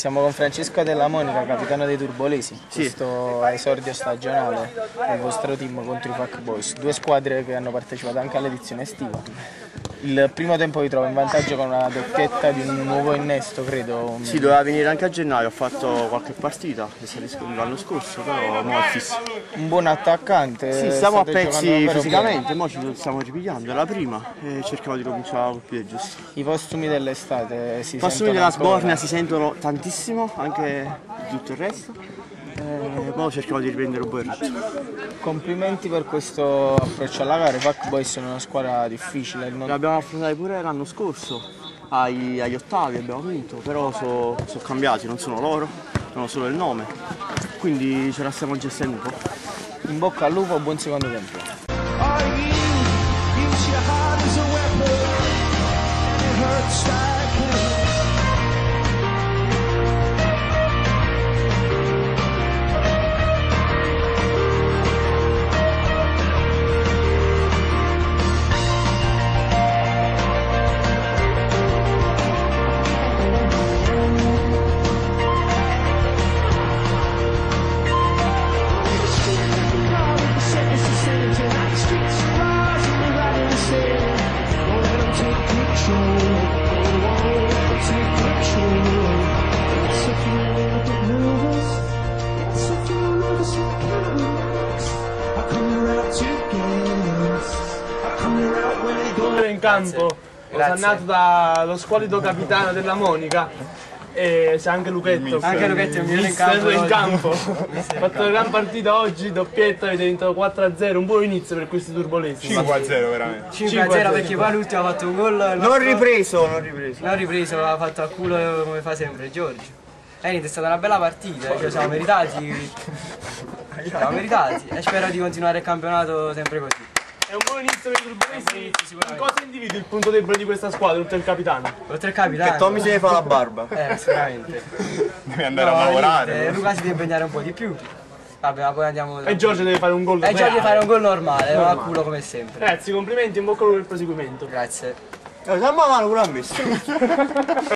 Siamo con Francesco Della Monica, capitano dei Turbolesi. Sì. Questo esordio stagionale del vostro team contro i Fuck Boys, due squadre che hanno partecipato anche all'edizione estiva. Il primo tempo vi trovo in vantaggio con una doppietta di un nuovo innesto, credo. Sì, doveva venire anche a gennaio, ho fatto qualche partita l'anno scorso, però mo è fisso. Un buon attaccante. Sì, stiamo a pezzi fisicamente, ora ci stiamo ripigliando, è la prima e cerchiamo di cominciare col piede giusto. I postumi dell'estate si I postumi della Sbornia si sentono tantissimo, anche tutto il resto. E poi cerchiamo di riprendere un po' il ritmo. Complimenti per questo approccio alla gara, i Pac Boys sono una squadra difficile. Non... L'abbiamo affrontata pure l'anno scorso, ai, agli ottavi abbiamo vinto, però sono so cambiati, non sono loro, sono solo il nome, quindi ce la stiamo gestendo un po'. In bocca al lupo, buon secondo tempo. in campo, osannato dallo squalido capitano della Monica. E c'è anche Luchetto. Anche Luchetto è un in campo. in campo. Ha fatto una gran partita oggi, doppietta, avete vinto 4-0, un buon inizio per questi turbolesi. 5-0 veramente. 5-0 perché poi l'ultimo ha fatto un gol. Non ripreso, non ripreso. Non ripreso, l'ha fatto a culo come fa sempre Giorgio. E niente, è stata una bella partita, ci siamo meritati. Siamo meritati e spero di continuare il campionato sempre così. È un buon inizio per i turbolesi. In cosa individui il punto debole di questa squadra, oltre il capitano? Oltre il capitano. Che Tommy si deve fare la barba. Eh, sicuramente. Devi andare no, a lavorare. Niente, Luca si deve impegnare un po' di più. Vabbè, ma poi andiamo. E Giorgio deve fare un gol E Giorgio deve fare un gol normale, non a culo come sempre. Ragazzi, complimenti, in bocca al lupo per il proseguimento. Grazie. Siamo a mano pure a me.